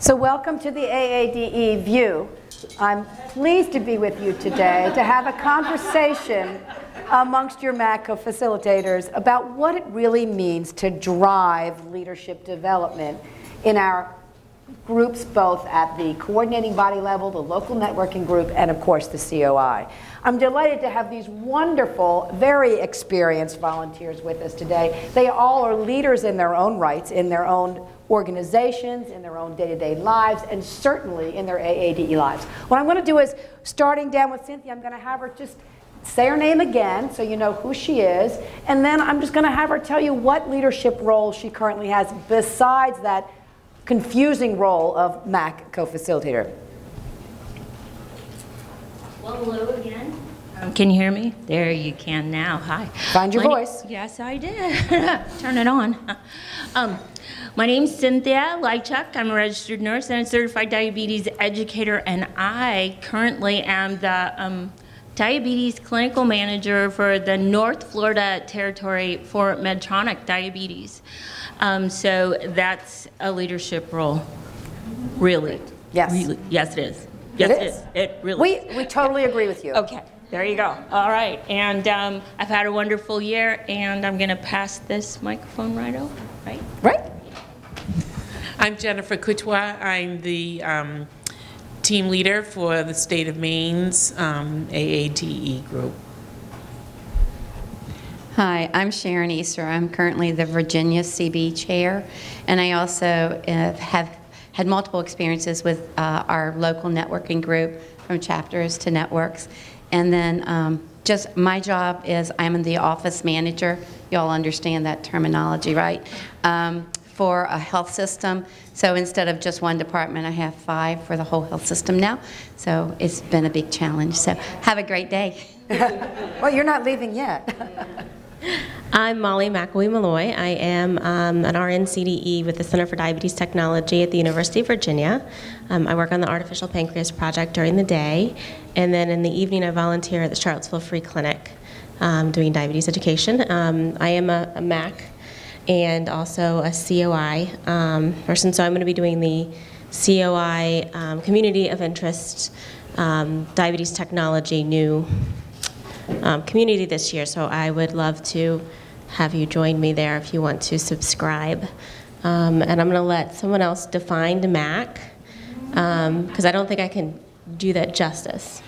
So welcome to the AADE View. I'm pleased to be with you today to have a conversation amongst your MAC co-facilitators about what it really means to drive leadership development in our groups both at the coordinating body level, the local networking group, and of course the COI. I'm delighted to have these wonderful, very experienced volunteers with us today. They all are leaders in their own rights, in their own organizations, in their own day-to-day lives, and certainly in their AADE lives. What I'm going to do is, starting down with Cynthia, I'm going to have her just say her name again so you know who she is, and then I'm just going to have her tell you what leadership role she currently has besides that confusing role of MAC co-facilitator. Well, hello again. Um, can you hear me? There you can now. Hi. Find your My voice. Yes, I did. Turn it on. Um, my name's Cynthia Lychuk. I'm a registered nurse and a certified diabetes educator, and I currently am the um, diabetes clinical manager for the North Florida territory for Medtronic Diabetes. Um, so that's a leadership role, really. Yes. Really. Yes, it is. Yes, It it is. is. It really We, we totally agree with you. Okay, there you go. All right, and um, I've had a wonderful year, and I'm going to pass this microphone right over, right? Right? I'm Jennifer Kuchwa. I'm the um, team leader for the state of Maine's um, AADE group. Hi, I'm Sharon Easter. I'm currently the Virginia CB chair, and I also uh, have had multiple experiences with uh, our local networking group, from chapters to networks. And then um, just my job is I'm the office manager. You all understand that terminology, right? Um, for a health system. So instead of just one department, I have five for the whole health system now. So it's been a big challenge. So have a great day. Well, you're not leaving yet. I'm Molly McElwee Malloy. I am um, an RN CDE with the Center for Diabetes Technology at the University of Virginia. Um, I work on the Artificial Pancreas Project during the day, and then in the evening, I volunteer at the Charlottesville Free Clinic um, doing diabetes education. Um, I am a, a MAC and also a COI um, person, so I'm going to be doing the COI um, Community of Interest Diabetes Technology new um, community this year, so I would love to have you join me there if you want to subscribe. Um, and I'm going to let someone else define the MAC because I don't think I can do that justice.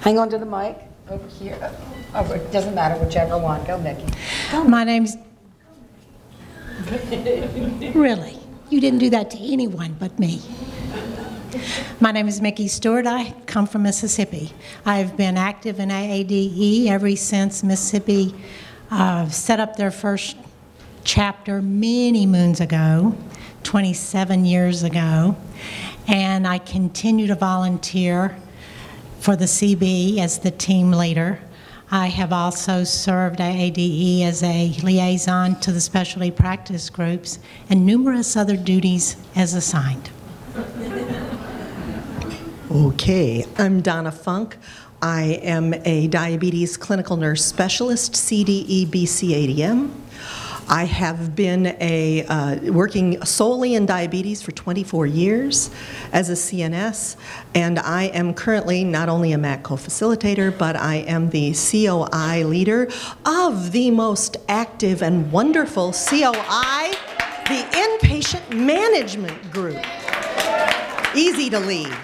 Hang on to the mic over here. Over, it doesn't matter, whichever one. Go, Mickey. My name's. Really? You didn't do that to anyone but me. My name is Mickey Stewart. I come from Mississippi. I've been active in AADE ever since Mississippi uh, set up their first chapter many moons ago, 27 years ago. And I continue to volunteer for the CB as the team leader. I have also served AADE as a liaison to the specialty practice groups and numerous other duties as assigned. Okay, I'm Donna Funk. I am a diabetes clinical nurse specialist, CDE BC-ADM. I have been a, uh, working solely in diabetes for 24 years as a CNS, and I am currently not only a MAC co-facilitator, but I am the COI leader of the most active and wonderful COI, the Inpatient Management Group. Easy to lead.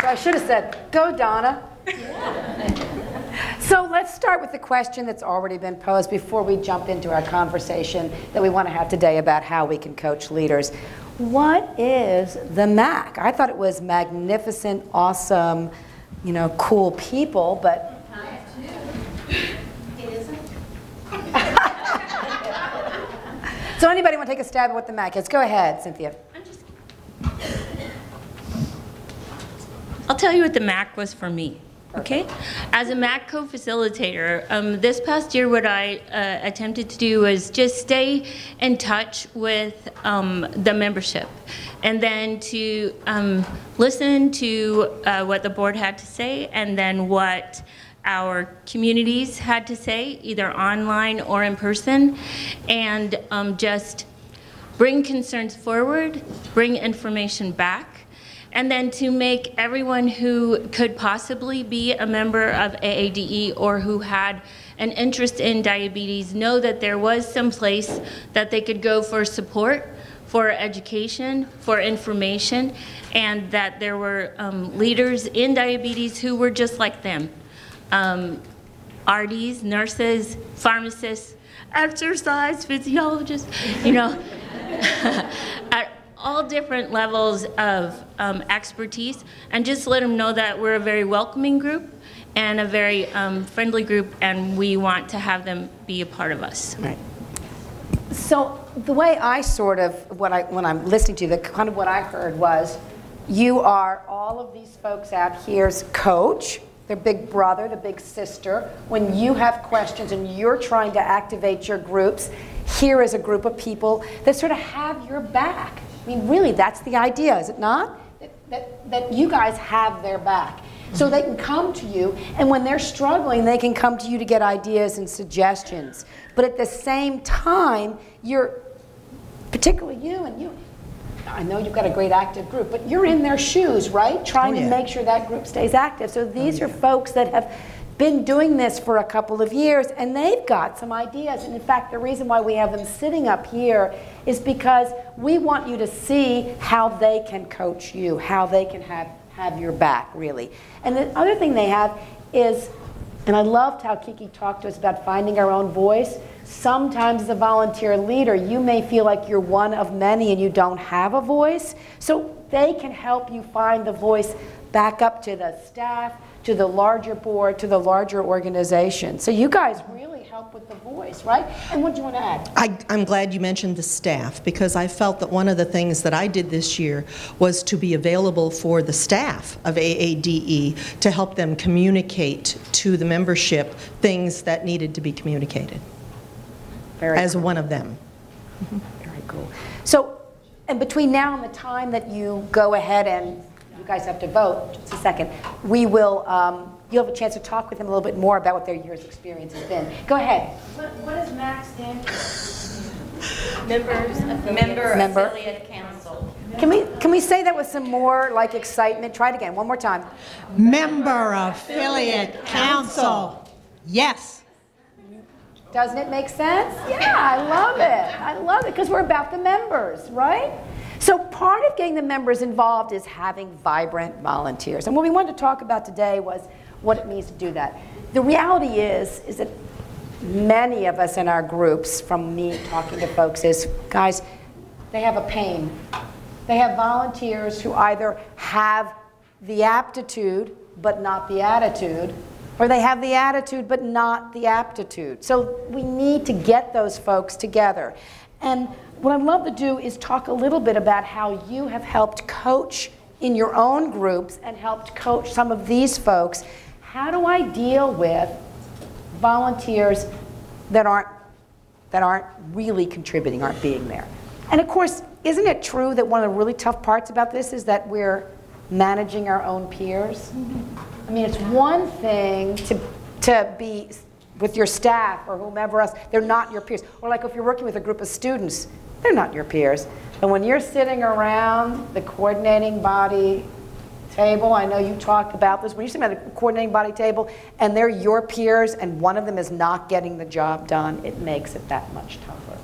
So I should have said, go, Donna. so let's start with the question that's already been posed before we jump into our conversation that we want to have today about how we can coach leaders. What is the MAC? I thought it was magnificent, awesome, you know, cool people, but. It isn't. So anybody want to take a stab at what the MAC is? Go ahead, Cynthia. I'll tell you what the MAC was for me. Okay, as a MAC co-facilitator, um, this past year, what I uh, attempted to do was just stay in touch with um, the membership, and then to um, listen to uh, what the board had to say, and then what our communities had to say, either online or in person, and um, just bring concerns forward, bring information back, and then to make everyone who could possibly be a member of AADE or who had an interest in diabetes know that there was some place that they could go for support, for education, for information, and that there were um, leaders in diabetes who were just like them. Um, RDs, nurses, pharmacists, exercise physiologists, you know, at all different levels of um, expertise, and just let them know that we're a very welcoming group and a very um, friendly group, and we want to have them be a part of us. Right. So the way I sort of, what I, when I'm listening to you, the kind of what I heard was, you are all of these folks out here's coach, their big brother, the big sister. When you have questions and you're trying to activate your groups, here is a group of people that sort of have your back. I mean, really, that's the idea, is it not? That, that, that you guys have their back. So they can come to you, and when they're struggling, they can come to you to get ideas and suggestions. But at the same time, you're, particularly you and you, I know you've got a great active group, but you're in their shoes, right? Trying Oh, to make sure that group stays active. So these oh, are folks that have been doing this for a couple of years and they've got some ideas. And in fact, the reason why we have them sitting up here is because we want you to see how they can coach you, how they can have, have your back, really. And the other thing they have is and I loved how Kiki talked to us about finding our own voice. Sometimes as a volunteer leader, you may feel like you're one of many and you don't have a voice. So they can help you find the voice back up to the staff, to the larger board, to the larger organization. So you guys really help with the voice, right? And what do you want to add? I, I'm glad you mentioned the staff because I felt that one of the things that I did this year was to be available for the staff of AADE to help them communicate to the membership things that needed to be communicated Very as cool. one of them. Very cool. So, and between now and the time that you go ahead and guys have to vote, just a second, we will, um, you'll have a chance to talk with them a little bit more about what their year's experience has been. Go ahead. What, what does MAC stand for? Members Member Member. Affiliate Council. Can we, can we say that with some more like excitement? Try it again, one more time. Member Affiliate Council. Yes. Doesn't it make sense? Yeah, I love it. I love it because we're about the members, right? So part of getting the members involved is having vibrant volunteers. And what we wanted to talk about today was what it means to do that. The reality is, is that many of us in our groups, from me talking to folks, is guys, they have a pain. They have volunteers who either have the aptitude but not the attitude, or they have the attitude but not the aptitude. So we need to get those folks together. And what I'd love to do is talk a little bit about how you have helped coach in your own groups and helped coach some of these folks. How do I deal with volunteers that aren't that aren't really contributing, aren't being there. And of course, isn't it true that one of the really tough parts about this is that we're managing our own peers? I mean, it's one thing to, to be with your staff or whomever else, they're not your peers. Or like if you're working with a group of students, they're not your peers. And when you're sitting around the coordinating body table, I know you talked about this, when you're sitting at the coordinating body table and they're your peers and one of them is not getting the job done, it makes it that much tougher.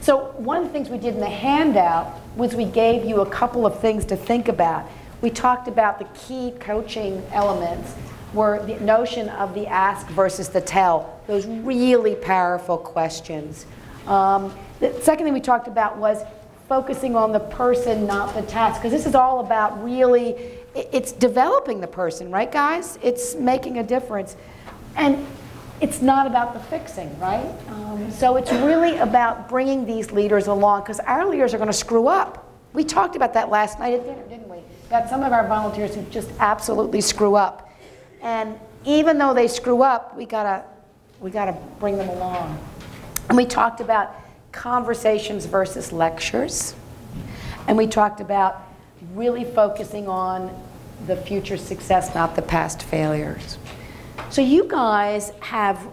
So one of the things we did in the handout was we gave you a couple of things to think about. We talked about the key coaching elements were the notion of the ask versus the tell, those really powerful questions. Um, the second thing we talked about was focusing on the person, not the task, because this is all about really, it's developing the person, right, guys? It's making a difference. And it's not about the fixing, right? Um, so it's really about bringing these leaders along, because our leaders are going to screw up. We talked about that last night at dinner, didn't we? About some of our volunteers who just absolutely screw up. And even though they screw up, we gotta, we gotta bring them along. And we talked about conversations versus lectures. And we talked about really focusing on the future success, not the past failures. So you guys have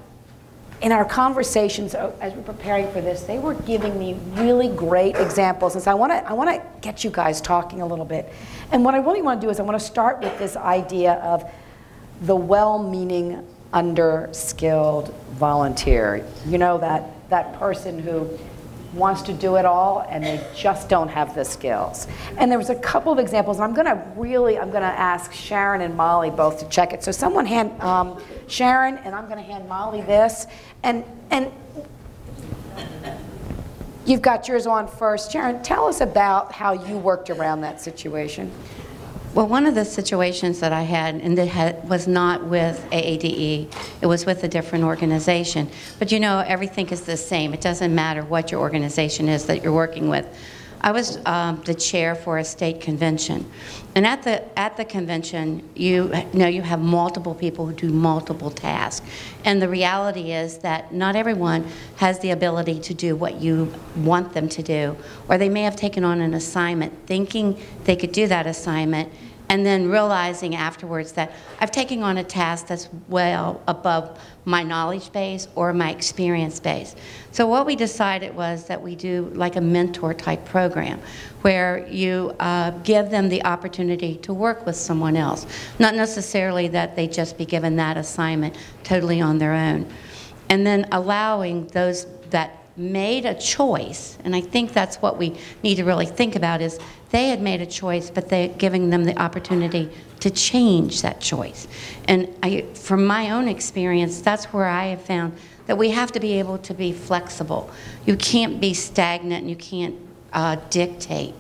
in our conversations uh, as we're preparing for this, they were giving me really great examples. And so I want to I want to get you guys talking a little bit. And what I really want to do is I want to start with this idea of the well-meaning, under-skilled volunteer. You know that that person who wants to do it all and they just don't have the skills. And there was a couple of examples, and I'm going to really, I'm going to ask Sharon and Molly both to check it. So someone hand um, Sharon, and I'm going to hand Molly this, and and you've got yours on first. Sharon, tell us about how you worked around that situation. Well, one of the situations that I had, and it had, was not with AADE, it was with a different organization. But you know, everything is the same. It doesn't matter what your organization is that you're working with. I was um, the chair for a state convention, and at the at the convention, you know you have multiple people who do multiple tasks, and the reality is that not everyone has the ability to do what you want them to do, or they may have taken on an assignment thinking they could do that assignment, and then realizing afterwards that I've taken on a task that's well above my knowledge base or my experience base. So what we decided was that we do like a mentor type program where you uh, give them the opportunity to work with someone else. Not necessarily that they just be given that assignment totally on their own. And then allowing those that made a choice, and I think that's what we need to really think about is they had made a choice, but they giving them the opportunity to change that choice. And I, from my own experience, that's where I have found that we have to be able to be flexible. You can't be stagnant and you can't uh, dictate.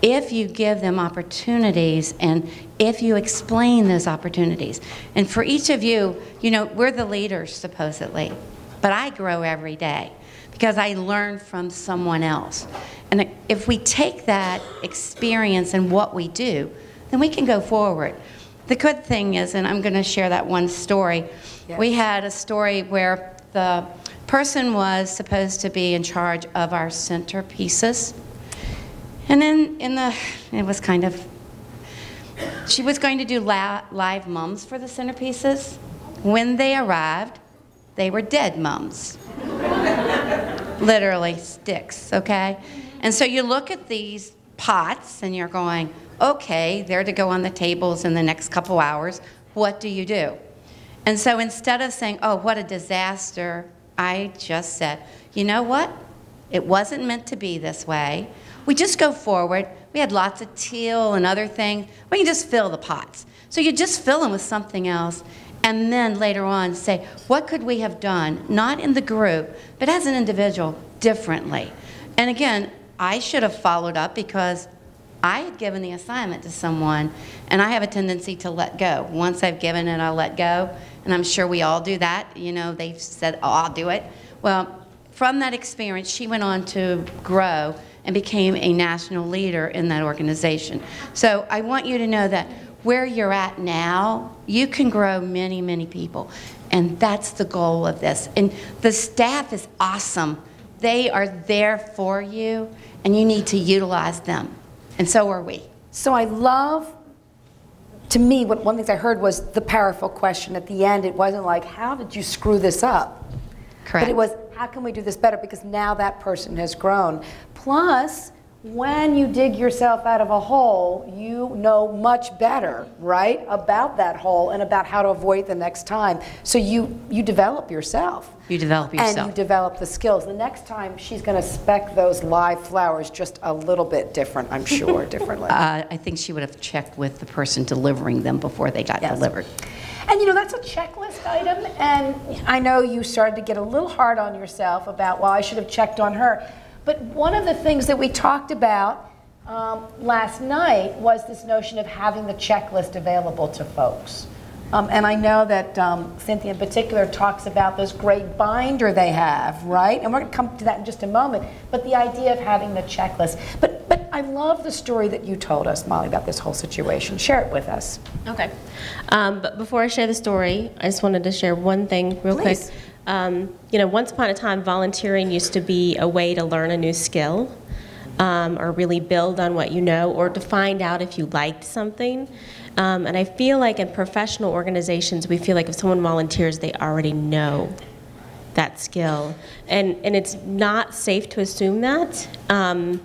If you give them opportunities and if you explain those opportunities, and for each of you, you know, we're the leaders supposedly, but I grow every day because I learn from someone else. And if we take that experience and what we do, then we can go forward. The good thing is, and I'm going to share that one story. Yes. We had a story where the person was supposed to be in charge of our centerpieces. And then in the, it was kind of, she was going to do live mums for the centerpieces. When they arrived, they were dead mums literally sticks, okay? And so you look at these pots and you're going, okay, they're to go on the tables in the next couple hours. What do you do? And so instead of saying, oh, what a disaster, I just said, you know what? It wasn't meant to be this way. We just go forward. We had lots of teal and other things. We can just fill the pots. So you just fill them with something else and then later on say, what could we have done, not in the group, but as an individual, differently? And again, I should have followed up because I had given the assignment to someone, and I have a tendency to let go. Once I've given it, I'll let go, and I'm sure we all do that. You know, they've said, oh, I'll do it. Well, from that experience, she went on to grow and became a national leader in that organization. So I want you to know that where you're at now, you can grow many, many people. And that's the goal of this. And the staff is awesome. They are there for you, and you need to utilize them. And so are we. So I love, to me, what, one of the things I heard was the powerful question at the end. It wasn't like, how did you screw this up? Correct. But it was, how can we do this better? Because now that person has grown. Plus, when you dig yourself out of a hole, you know much better, right, about that hole and about how to avoid the next time. So you you develop yourself. You develop yourself. And you develop the skills. The next time she's going to spec those live flowers just a little bit different, I'm sure, differently. Uh, I think she would have checked with the person delivering them before they got yes. delivered. And you know, that's a checklist item, and I know you started to get a little hard on yourself about, well, I should have checked on her. But one of the things that we talked about um, last night was this notion of having the checklist available to folks. Um, and I know that um, Cynthia in particular talks about this great binder they have, right? And we're going to come to that in just a moment. But the idea of having the checklist. But, but I love the story that you told us, Molly, about this whole situation. Share it with us. Okay. Um, but before I share the story, I just wanted to share one thing real Please. quick. Um, you know, once upon a time, volunteering used to be a way to learn a new skill um, or really build on what you know or to find out if you liked something. Um, and I feel like in professional organizations, we feel like if someone volunteers, they already know that skill. And, and it's not safe to assume that. Um,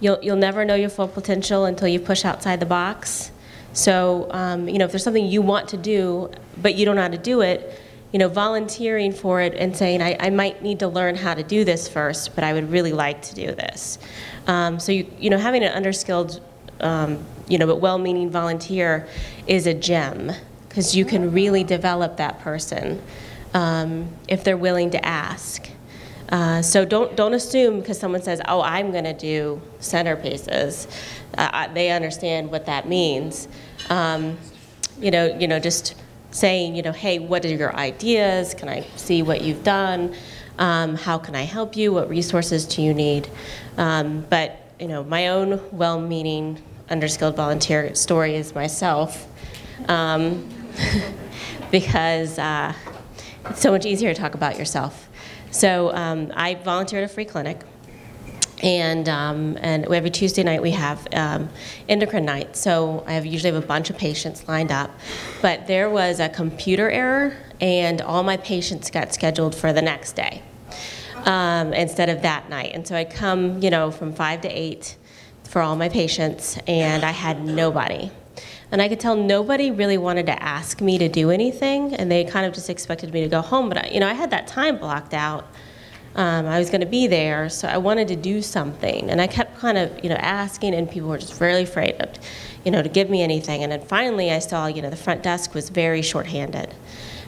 you'll, you'll never know your full potential until you push outside the box. So, um, you know, if there's something you want to do, but you don't know how to do it, you know, volunteering for it and saying, I, I might need to learn how to do this first, but I would really like to do this. Um, so, you, you know, having an underskilled, um, you know, but well-meaning volunteer is a gem because you can really develop that person um, if they're willing to ask. Uh, so don't don't assume because someone says, "Oh, I'm going to do centerpieces," uh, they understand what that means. Um, you know, you know, just saying, you know, hey, what are your ideas? Can I see what you've done? Um, how can I help you? What resources do you need? Um, but you know, my own well-meaning underskilled volunteer story is myself, um, because uh, it's so much easier to talk about yourself. So um, I volunteer at a free clinic. And, um, and every Tuesday night we have um, endocrine night. So I have usually have a bunch of patients lined up. But there was a computer error, and all my patients got scheduled for the next day um, instead of that night. And so I come, you know, from five to eight for all my patients, and I had nobody. And I could tell nobody really wanted to ask me to do anything, and they kind of just expected me to go home. But I, you know, I had that time blocked out. Um, I was going to be there, so I wanted to do something. And I kept kind of, you know, asking, and people were just really afraid of, you know, to give me anything. And then finally, I saw, you know, the front desk was very shorthanded,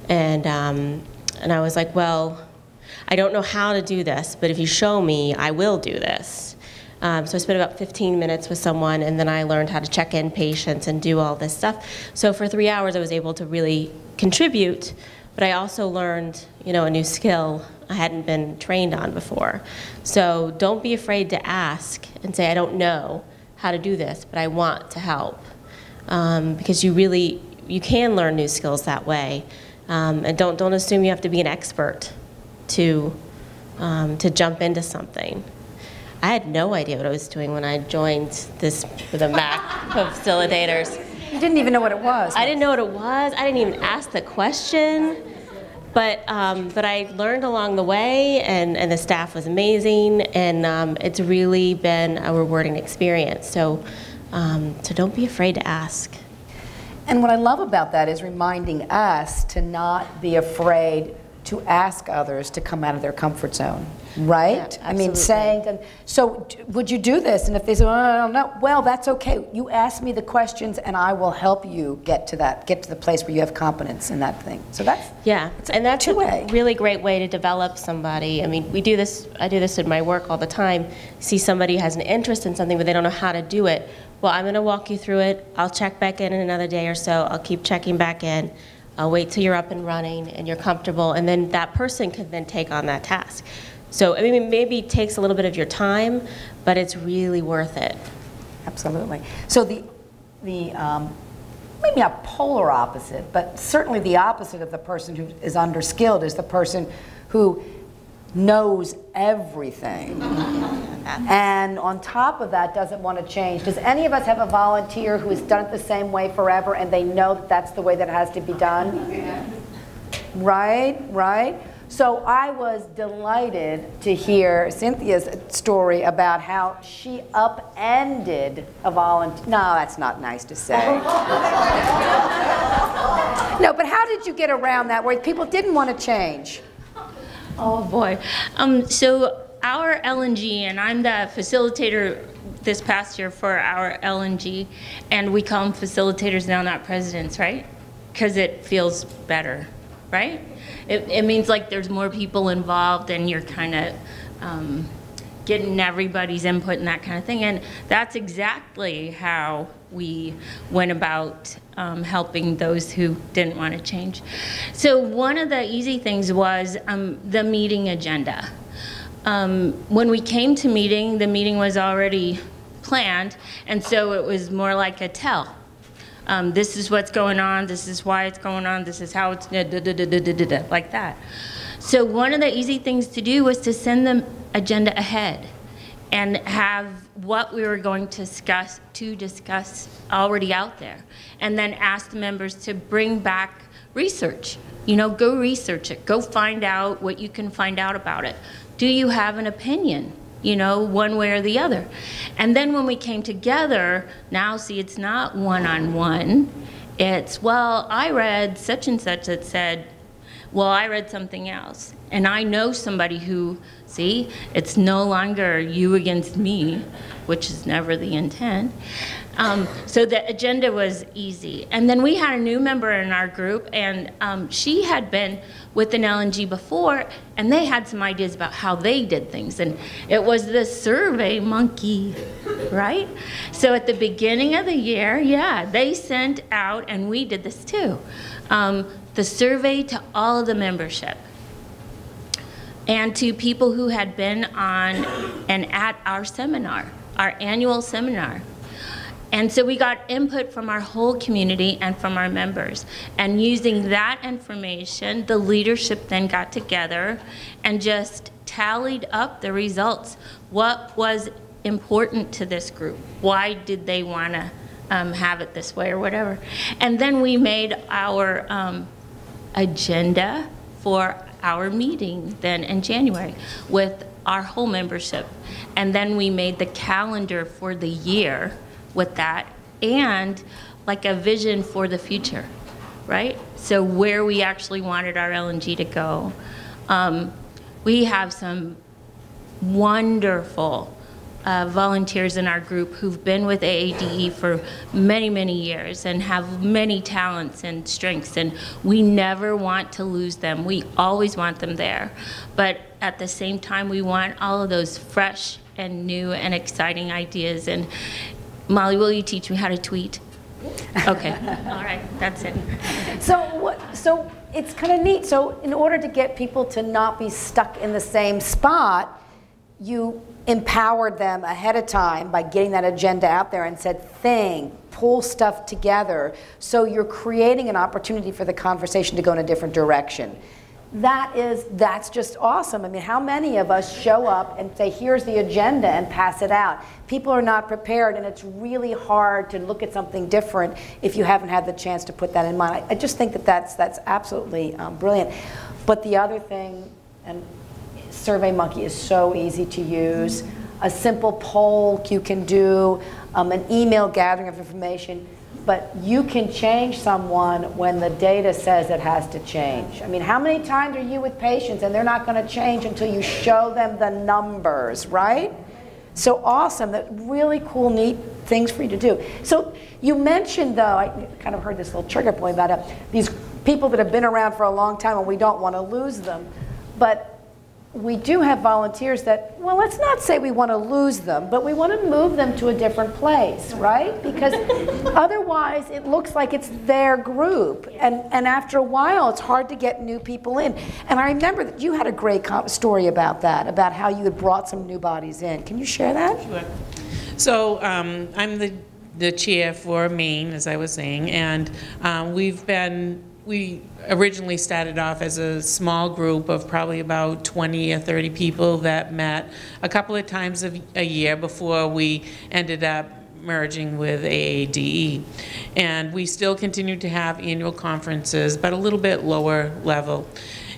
and um, and I was like, well, I don't know how to do this, but if you show me, I will do this. Um, so I spent about 15 minutes with someone, and then I learned how to check in patients and do all this stuff. So for three hours, I was able to really contribute, but I also learned, you know, a new skill I hadn't been trained on before. So don't be afraid to ask and say, I don't know how to do this, but I want to help. Um, because you really, you can learn new skills that way. Um, and don't, don't assume you have to be an expert to, um, to jump into something. I had no idea what I was doing when I joined this, the MAC of facilitators. You didn't even know what it was. I didn't know what it was. I didn't even ask the question. But, um, but I learned along the way, and, and the staff was amazing, and um, it's really been a rewarding experience. So, um, so don't be afraid to ask. And what I love about that is reminding us to not be afraid to ask others to come out of their comfort zone, right? Yeah, I mean, saying, so would you do this? And if they say, well, I don't know, well, that's okay. You ask me the questions and I will help you get to that, get to the place where you have competence in that thing. So that's, Yeah, and that's a really great way to develop somebody. I mean, we do this, I do this in my work all the time. See somebody has an interest in something, but they don't know how to do it. Well, I'm going to walk you through it. I'll check back in in another day or so. I'll keep checking back in. I'll wait till you're up and running and you're comfortable, and then that person can then take on that task. So, I mean, maybe it takes a little bit of your time, but it's really worth it. absolutely. So the, the, um, maybe not polar opposite, but certainly the opposite of the person who is underskilled is the person who knows everything. And on top of that, doesn't want to change. Does any of us have a volunteer who has done it the same way forever and they know that that's the way that it has to be done? Right, right. So I was delighted to hear Cynthia's story about how she upended a volunteer. No, that's not nice to say. no, but how did you get around that where people didn't want to change? Oh boy. Um, so our LNG, and I'm the facilitator this past year for our LNG, and we call them facilitators now, not presidents, right? Because it feels better, right? It, it means like there's more people involved, and you're kind of um, getting everybody's input and that kind of thing. And that's exactly how we went about um, helping those who didn't want to change. So one of the easy things was um, the meeting agenda. Um, when we came to meeting, the meeting was already planned, and so it was more like a tell. Um, this is what's going on, this is why it's going on, this is how it's, da, da, da, like that. So one of the easy things to do was to send the agenda ahead and have what we were going to discuss, to discuss already out there. And then ask the members to bring back research. You know, go research it. Go find out what you can find out about it. Do you have an opinion? You know, one way or the other. And then when we came together, now see, it's not one on one. It's, well, I read such and such that said, well, I read something else. And I know somebody who, see, it's no longer you against me, which is never the intent. Um, so the agenda was easy. And then we had a new member in our group, and um, she had been with an LNG before, and they had some ideas about how they did things. And it was the SurveyMonkey, right? So at the beginning of the year, yeah, they sent out, and we did this too, um, the survey to all of the membership and to people who had been on and at our seminar, our annual seminar. And so we got input from our whole community and from our members. And using that information, the leadership then got together and just tallied up the results. What was important to this group? Why did they want to um, have it this way or whatever? And then we made our um, agenda for our meeting then in January with our whole membership. And then we made the calendar for the year with that and like a vision for the future, right? So where we actually wanted our LNG to go. Um, we have some wonderful uh, volunteers in our group who've been with AADE for many, many years and have many talents and strengths, and we never want to lose them. We always want them there. But at the same time, we want all of those fresh and new and exciting ideas. And Molly, will you teach me how to tweet? Okay, all right, that's it. So, what, so it's kind of neat. So, in order to get people to not be stuck in the same spot, you empowered them ahead of time by getting that agenda out there and said, "Thing, pull stuff together." So you're creating an opportunity for the conversation to go in a different direction. That is, that's just awesome. I mean, how many of us show up and say, here's the agenda and pass it out? People are not prepared, and it's really hard to look at something different if you haven't had the chance to put that in mind. I, I just think that that's, that's absolutely um, brilliant. But the other thing, and SurveyMonkey is so easy to use, a simple poll you can do, um, an email gathering of information but you can change someone when the data says it has to change. I mean, how many times are you with patients and they're not going to change until you show them the numbers, right? So awesome, that really cool, neat things for you to do. So you mentioned, though, I kind of heard this little trigger point about it, these people that have been around for a long time and we don't want to lose them. But we do have volunteers that, well, let's not say we want to lose them, but we want to move them to a different place, right? Because otherwise it looks like it's their group. And, and after a while, it's hard to get new people in. And I remember that you had a great story about that, about how you had brought some new bodies in. Can you share that? Sure. So um, I'm the, the chair for Maine, as I was saying, and um, we've been we originally started off as a small group of probably about 20 or 30 people that met a couple of times a, a year before we ended up merging with AADE. And we still continue to have annual conferences, but a little bit lower level.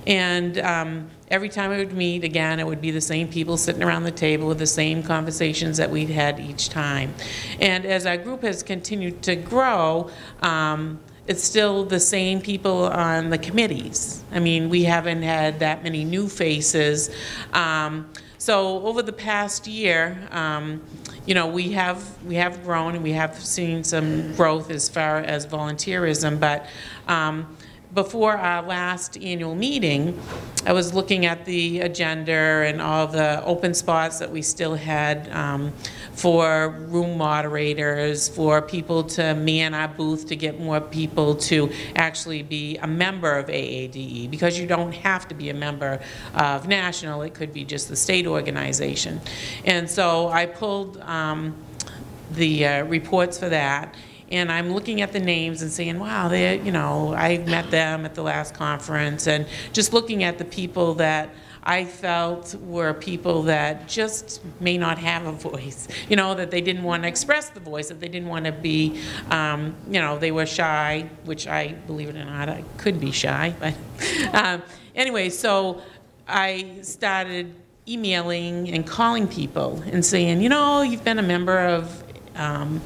And um, every time we would meet again, it would be the same people sitting around the table with the same conversations that we'd had each time. And as our group has continued to grow, um, it's still the same people on the committees. I mean, we haven't had that many new faces. Um, so over the past year, um, you know, we have we have grown and we have seen some growth as far as volunteerism, but um, before our last annual meeting, I was looking at the agenda and all the open spots that we still had um, for room moderators, for people to man our booth to get more people to actually be a member of AADE, because you don't have to be a member of national, it could be just the state organization. And so I pulled um, the uh, reports for that, and I'm looking at the names and saying, wow, they, you know, I met them at the last conference, and just looking at the people that I felt were people that just may not have a voice, you know, that they didn't want to express the voice, that they didn't want to be, um, you know, they were shy, which I, believe it or not, I could be shy, but um, anyway, so I started emailing and calling people and saying, you know, you've been a member of um,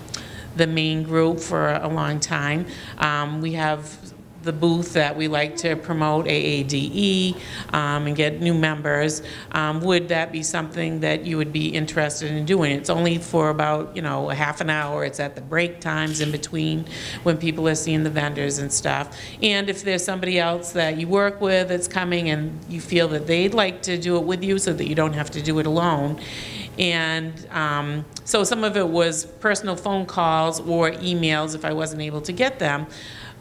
the Maine group for a long time. Um, we have the booth that we like to promote AADE um, and get new members. Um, would that be something that you would be interested in doing? It's only for about, you know, a half an hour. It's at the break times in between when people are seeing the vendors and stuff. And if there's somebody else that you work with that's coming and you feel that they'd like to do it with you so that you don't have to do it alone. And um, so some of it was personal phone calls or emails if I wasn't able to get them.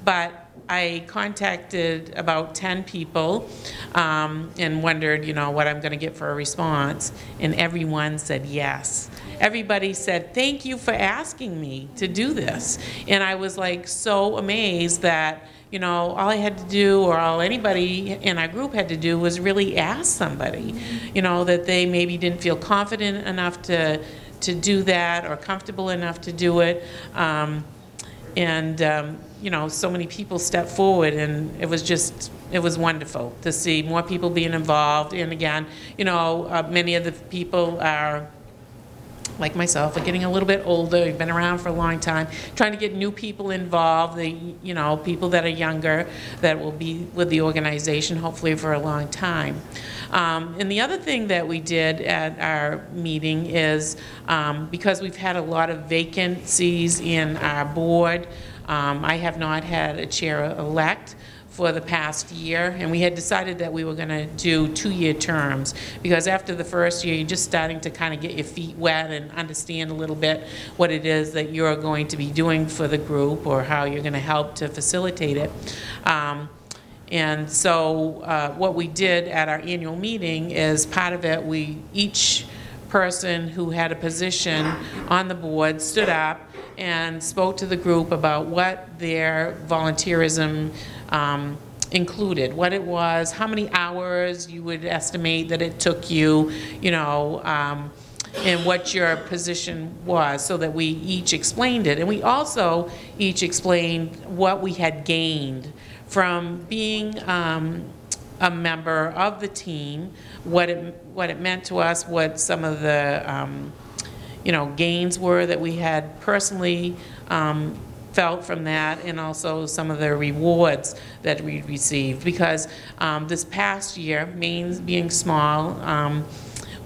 But I contacted about 10 people um, and wondered, you know, what I'm going to get for a response, and everyone said yes. Everybody said, thank you for asking me to do this. And I was like so amazed that, you know, all I had to do, or all anybody in our group had to do, was really ask somebody, you know, that they maybe didn't feel confident enough to, to do that or comfortable enough to do it. Um, and um, you know, so many people stepped forward, and it was just, it was wonderful to see more people being involved. And again, you know, uh, many of the people are, like myself, are getting a little bit older, have been around for a long time, trying to get new people involved, the, you know, people that are younger that will be with the organization hopefully for a long time. Um, and the other thing that we did at our meeting is um, because we've had a lot of vacancies in our board, um, I have not had a chair-elect for the past year, and we had decided that we were going to do two-year terms, because after the first year, you're just starting to kind of get your feet wet and understand a little bit what it is that you're going to be doing for the group or how you're going to help to facilitate it. Um, and so uh, what we did at our annual meeting is part of it, we each person who had a position on the board stood up and spoke to the group about what their volunteerism um, included, what it was, how many hours you would estimate that it took you, you know, um, and what your position was, so that we each explained it. And we also each explained what we had gained from being um, a member of the team, what it, what it meant to us, what some of the, um, you know, gains were that we had personally um, felt from that, and also some of the rewards that we received. Because um, this past year, Maine being small, um,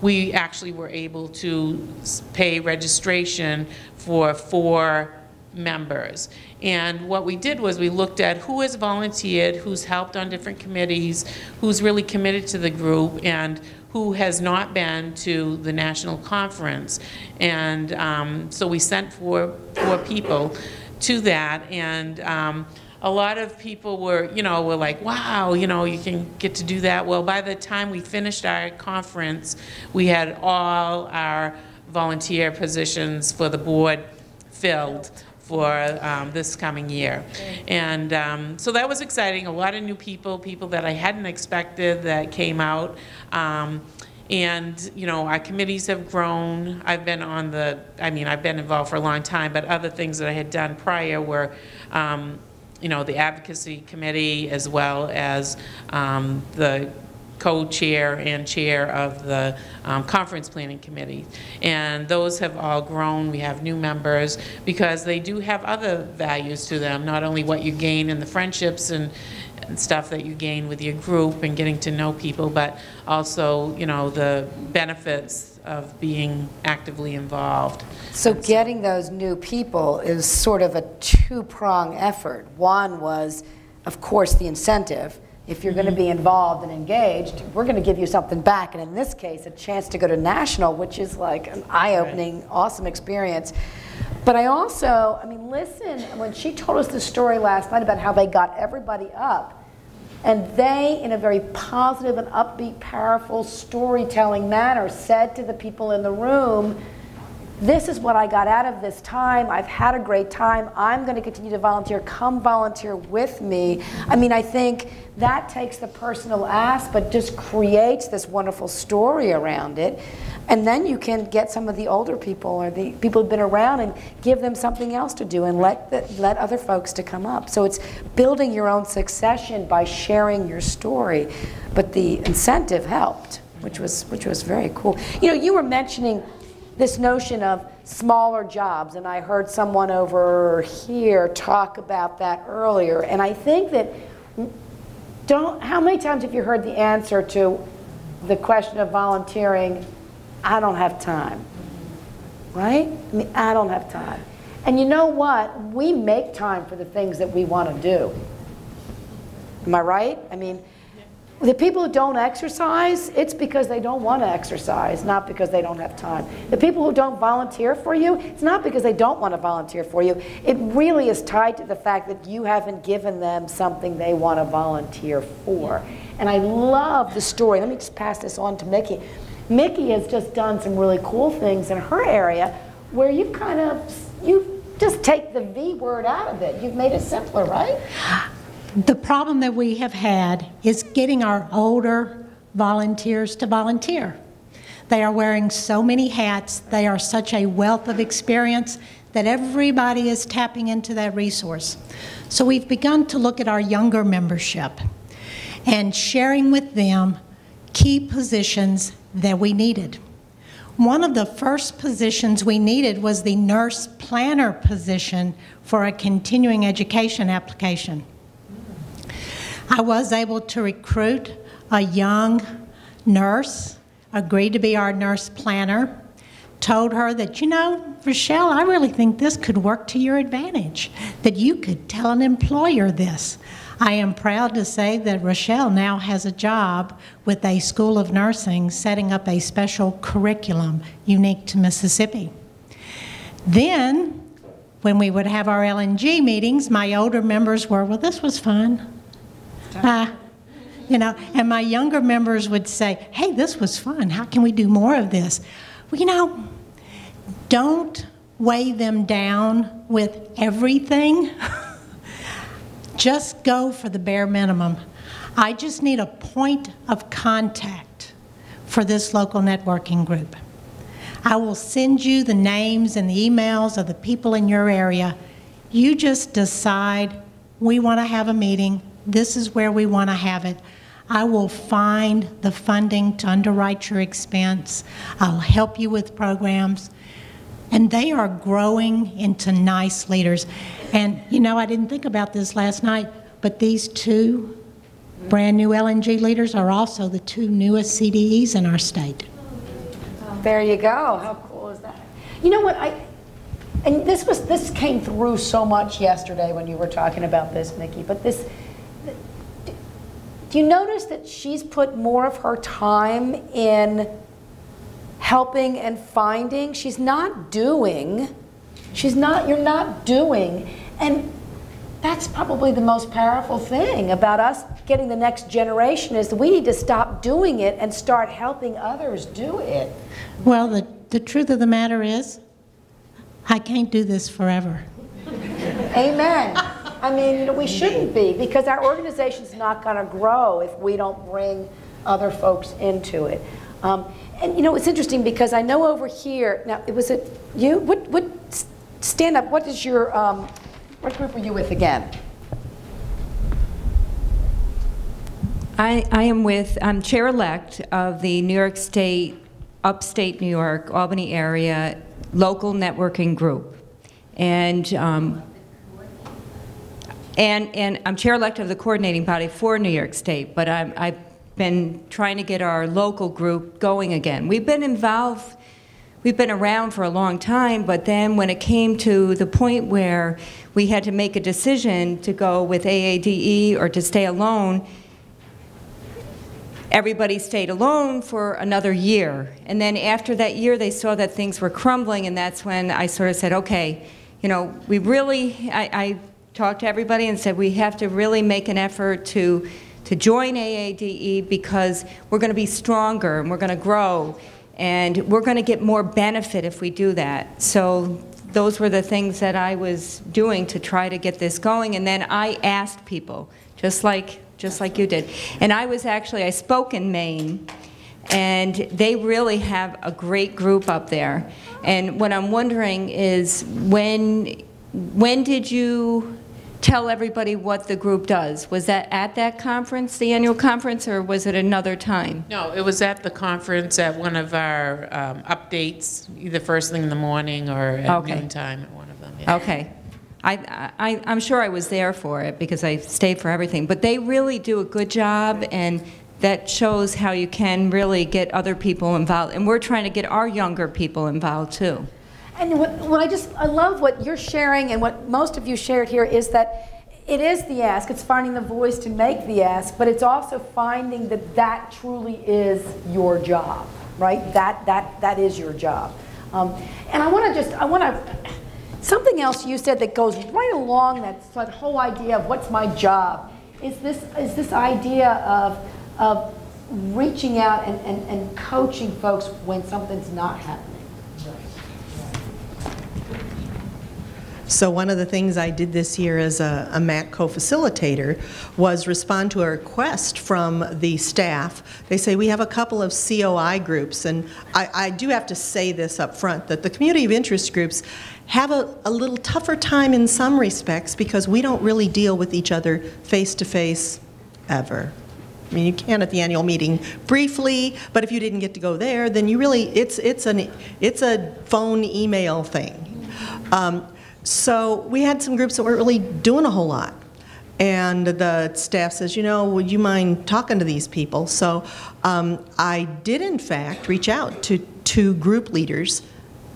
we actually were able to pay registration for four members. And what we did was we looked at who has volunteered, who's helped on different committees, who's really committed to the group, and who has not been to the national conference. And um, so we sent four, four people to that. And um, a lot of people were, you know, were like, wow, you know, you can get to do that. Well, by the time we finished our conference, we had all our volunteer positions for the board filled for um, this coming year. And um, so that was exciting. A lot of new people, people that I hadn't expected that came out. Um, and, you know, our committees have grown. I've been on the, I mean, I've been involved for a long time, but other things that I had done prior were, um, you know, the advocacy committee as well as um, the co-chair and chair of the um, conference planning committee. And those have all grown. We have new members because they do have other values to them, not only what you gain in the friendships and, and stuff that you gain with your group and getting to know people, but also, you know, the benefits of being actively involved. So getting those new people is sort of a two-prong effort. One was, of course, the incentive, if you're going to be mm-hmm. involved and engaged, we're going to give you something back. And in this case, a chance to go to national, which is like an eye-opening, right. awesome experience. But I also, I mean, listen, when she told us the story last night about how they got everybody up, and they, in a very positive and upbeat, powerful storytelling manner, said to the people in the room, this is what I got out of this time. I've had a great time. I'm going to continue to volunteer. Come volunteer with me. I mean, I think that takes the personal ask, but just creates this wonderful story around it. And then you can get some of the older people or the people who've been around and give them something else to do and let, the, let other folks to come up. So it's building your own succession by sharing your story. But the incentive helped, which was, which was very cool. You know, you were mentioning this notion of smaller jobs, and I heard someone over here talk about that earlier. And I think that don't, how many times have you heard the answer to the question of volunteering? I don't have time. Right? I mean, I don't have time. And you know what? We make time for the things that we want to do. Am I right? I mean, the people who don't exercise, it's because they don't want to exercise, not because they don't have time. The people who don't volunteer for you, it's not because they don't want to volunteer for you. It really is tied to the fact that you haven't given them something they want to volunteer for. And I love the story. Let me just pass this on to Mickey. Mickey has just done some really cool things in her area where you've kind of, you've just take the V word out of it. You've made it simpler, right? The problem that we have had is getting our older volunteers to volunteer. They are wearing so many hats, they are such a wealth of experience that everybody is tapping into that resource. So we've begun to look at our younger membership and sharing with them key positions that we needed. One of the first positions we needed was the nurse planner position for a continuing education application. I was able to recruit a young nurse, agreed to be our nurse planner, told her that, you know, Rochelle, I really think this could work to your advantage, that you could tell an employer this. I am proud to say that Rochelle now has a job with a School of Nursing setting up a special curriculum unique to Mississippi. Then, when we would have our LNG meetings, my older members were, well, this was fun. Uh, you know, and my younger members would say, hey, this was fun. How can we do more of this? Well, you know, don't weigh them down with everything. just go for the bare minimum. I just need a point of contact for this local networking group. I will send you the names and the emails of the people in your area. You just decide we want to have a meeting this is where we want to have it. I will find the funding to underwrite your expense. I'll help you with programs. And they are growing into nice leaders. And you know, I didn't think about this last night, but these two brand new LNG leaders are also the two newest CDEs in our state. There you go. How cool is that? You know what? I and this was this came through so much yesterday when you were talking about this, Mickey. But this do you notice that she's put more of her time in helping and finding? She's not doing. She's not, you're not doing. And that's probably the most powerful thing about us getting the next generation is that we need to stop doing it and start helping others do it. Well, the, the truth of the matter is, I can't do this forever. Amen. I mean, we shouldn't be because our organization's not going to grow if we don't bring other folks into it. Um, and you know, it's interesting because I know over here, now, it was it you? What, what, stand up, what is your, um, what group are you with again? I, I am with, I'm chair-elect of the New York State, upstate New York, Albany area local networking group. And um, and, and I'm chair-elect of the coordinating body for New York State, but I'm, I've been trying to get our local group going again. We've been involved, we've been around for a long time, but then when it came to the point where we had to make a decision to go with AADE or to stay alone, everybody stayed alone for another year. And then after that year, they saw that things were crumbling, and that's when I sort of said, okay, you know, we really, I, I talked to everybody and said we have to really make an effort to, to join AADE because we're going to be stronger and we're going to grow. And we're going to get more benefit if we do that. So those were the things that I was doing to try to get this going. And then I asked people, just like, just like you did. And I was actually, I spoke in Maine, and they really have a great group up there. And what I'm wondering is, when, when did you tell everybody what the group does? Was that at that conference, the annual conference, or was it another time? No, it was at the conference at one of our um, updates, either first thing in the morning or at Okay. noontime at one of them. yeah. Okay. I, I, I'm sure I was there for it because I stayed for everything. But they really do a good job, and that shows how you can really get other people involved. And we're trying to get our younger people involved too. And what, what I just, I love what you're sharing and what most of you shared here is that it is the ask, it's finding the voice to make the ask, but it's also finding that that truly is your job, right? That, that, that is your job. Um, and I want to just, I want to, something else you said that goes right along that, that whole idea of what's my job is this, is this idea of, of reaching out and, and, and coaching folks when something's not happening. So one of the things I did this year as a, a MAC co-facilitator was respond to a request from the staff. They say, we have a couple of COI groups, and I, I do have to say this up front, that the community of interest groups have a, a little tougher time in some respects because we don't really deal with each other face-to-face ever. I mean, you can at the annual meeting briefly, but if you didn't get to go there, then you really, it's, it's, an, it's a phone email thing. Um, so we had some groups that weren't really doing a whole lot. And the staff says, you know, would you mind talking to these people? So um, I did, in fact, reach out to two group leaders,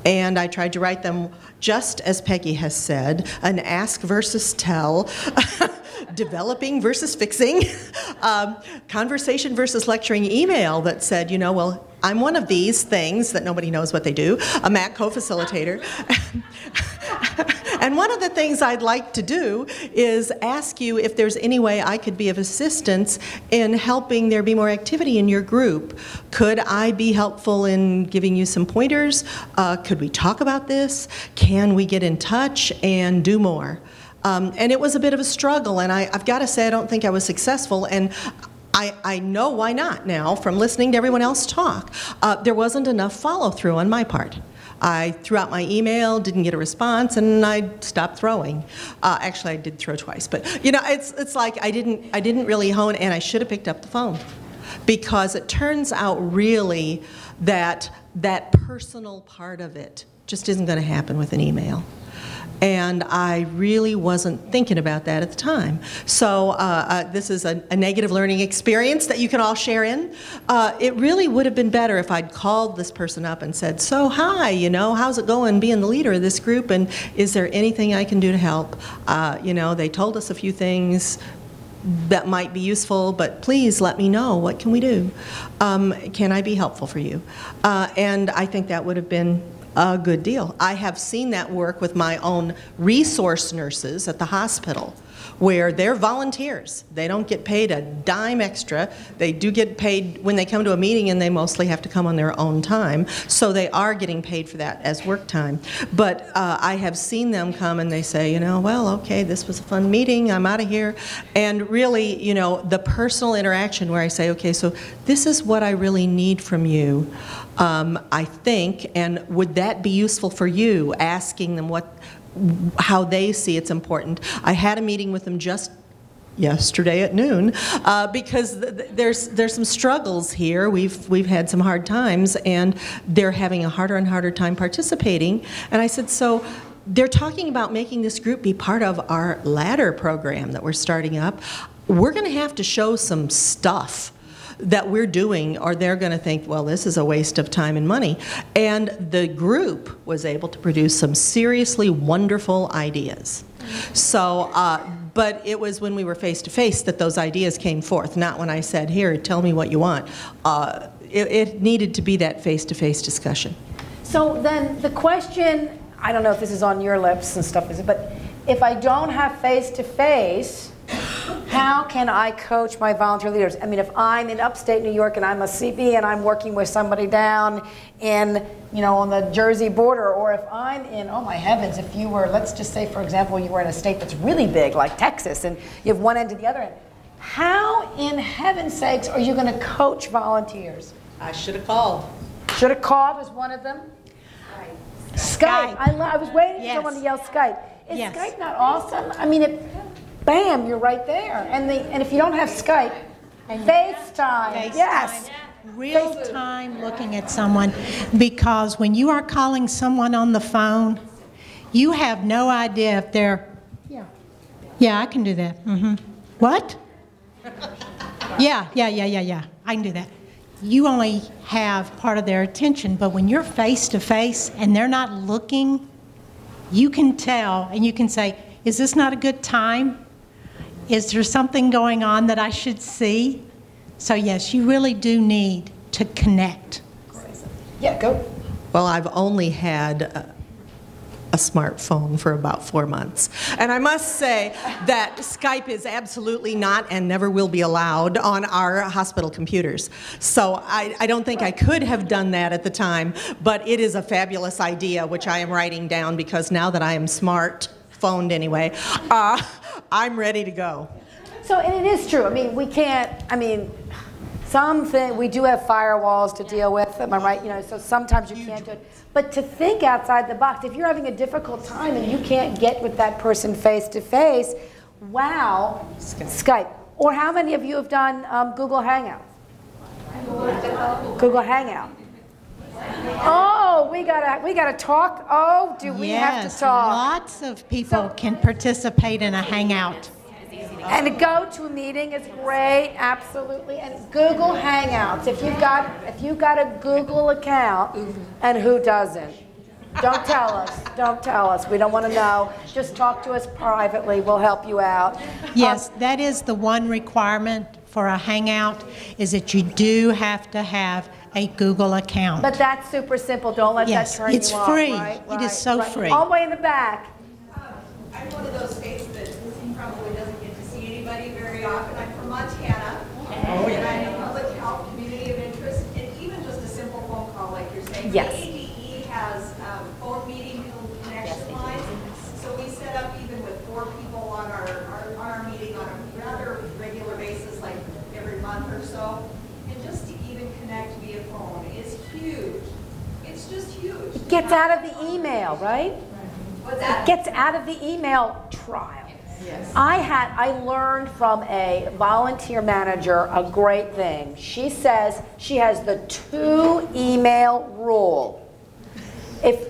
and I tried to write them, just as Peggy has said, an ask versus tell. developing versus fixing, um, conversation versus lecturing email that said, you know, well, I'm one of these things that nobody knows what they do, a MAC co-facilitator. and one of the things I'd like to do is ask you if there's any way I could be of assistance in helping there be more activity in your group. Could I be helpful in giving you some pointers? Uh, could we talk about this? Can we get in touch and do more? Um, and it was a bit of a struggle, and I, I've got to say, I don't think I was successful. And I, I know why not now from listening to everyone else talk. Uh, there wasn't enough follow through on my part. I threw out my email, didn't get a response, and I stopped throwing. Uh, actually, I did throw twice, but you know, it's, it's like I didn't, I didn't really hone, and I should have picked up the phone because it turns out really that that personal part of it just isn't going to happen with an email. And I really wasn't thinking about that at the time. So uh, uh, this is a, a, negative learning experience that you can all share in. Uh, it really would have been better if I'd called this person up and said, so hi, you know, how's it going being the leader of this group and is there anything I can do to help? Uh, you know, they told us a few things, that might be useful, but please let me know. What can we do? Um, can I be helpful for you? Uh, and I think that would have been a good deal. I have seen that work with my own resource nurses at the hospital where they're volunteers. They don't get paid a dime extra. They do get paid when they come to a meeting and they mostly have to come on their own time. So they are getting paid for that as work time. But uh, I have seen them come and they say, you know, well, okay, this was a fun meeting, I'm out of here. And really, you know, the personal interaction where I say, okay, so this is what I really need from you. Um, I think, and would that be useful for you, asking them what, how they see it's important. I had a meeting with them just yesterday at noon uh, because th there's there's some struggles here. We've we've had some hard times, and they're having a harder and harder time participating. And I said, so they're talking about making this group be part of our ladder program that we're starting up. We're going to have to show some stuff that we're doing, or they're going to think, well, this is a waste of time and money. And the group was able to produce some seriously wonderful ideas. So, uh, but it was when we were face to face that those ideas came forth, not when I said, here, tell me what you want. Uh, it, it needed to be that face to face discussion. So then the question, I don't know if this is on your lips and stuff, but if I don't have face to face, how can I coach my volunteer leaders? I mean, if I'm in upstate New York and I'm a CB and I'm working with somebody down in, you know, on the Jersey border, or if I'm in, oh my heavens, if you were, let's just say, for example, you were in a state that's really big, like Texas, and you have one end to the other end, how in heaven's sakes are you going to coach volunteers? I should have called. Should have called was one of them. Skype. I, lo- I was waiting for someone to yell Skype. Is Yes. Skype not awesome? I mean, it, bam, you're right there. And the and if you don't have Skype, FaceTime. Yes. Real time looking at someone, because when you are calling someone on the phone, you have no idea if they're, Yeah. yeah, I can do that. hmm What? Yeah, yeah, yeah, yeah, yeah, I can do that. You only have part of their attention, but when you're face to face and they're not looking, you can tell and you can say, is this not a good time? Is there something going on that I should see? So, yes, you really do need to connect. Yeah, go. Well, I've only had a, a smartphone for about four months. And I must say that Skype is absolutely not and never will be allowed on our hospital computers. So I, I don't think I could have done that at the time, but it is a fabulous idea, which I am writing down because now that I am smart, phoned anyway, uh, I'm ready to go. So, and it is true. I mean, we can't, I mean, something, we do have firewalls to deal with, am I right? You know, so sometimes you can't do it. But to think outside the box, if you're having a difficult time and you can't get with that person face to face, wow, Skype. Or how many of you have done um, Google Hangout? Google Hangout. Oh, we gotta, we gotta talk. Oh, do we have to talk? lots of people can participate in a hangout. And to go to a meeting is great, absolutely. And Google Hangouts, if you've got, if you've got a Google account, and who doesn't? Don't tell us, don't tell us, we don't want to know. Just talk to us privately, we'll help you out. Yes, that is the one requirement for a hangout, is that you do have to have a Google account. But that's super simple, don't let that Yes, turn you off. it's free. right? It is Right, so right. free. All the way in the back. Um, I'm one of those states that probably doesn't get to see anybody very often. I'm from Montana. Oh, and I'm a public health community of interest, and even just a simple phone call like you're saying. Yes. The ADE has um, phone meeting connection lines, so we set up even with four people on our, our- on our meeting on a rather regular basis, like every month or so. And just to even connect via phone is huge. It's just huge. Gets out of the email, right? That? gets out of the email trial. I had, I learned from a volunteer manager a great thing. She says she has the two email rule. If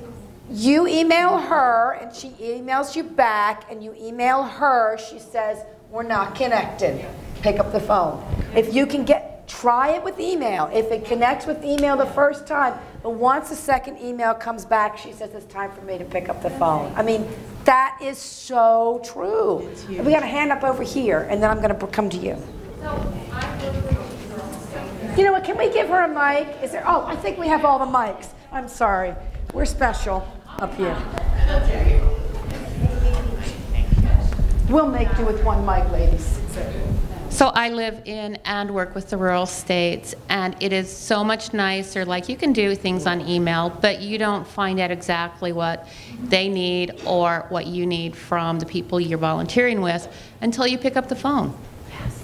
you email her and she emails you back and you email her, she says, we're not connected. Pick up the phone. If you can get, try it with email. If it connects with email the first time, but once the second email comes back, she says, it's time for me to pick up the phone. I mean, that is so true. We got a hand up over here, and then I'm going to come to you. You know what? Can we give her a mic? Is there? Oh, I think we have all the mics. I'm sorry. We're special up here. We'll make do with one mic, ladies. So I live in and work with the rural states, and it is so much nicer. Like you can do things on email, but you don't find out exactly what they need or what you need from the people you're volunteering with until you pick up the phone.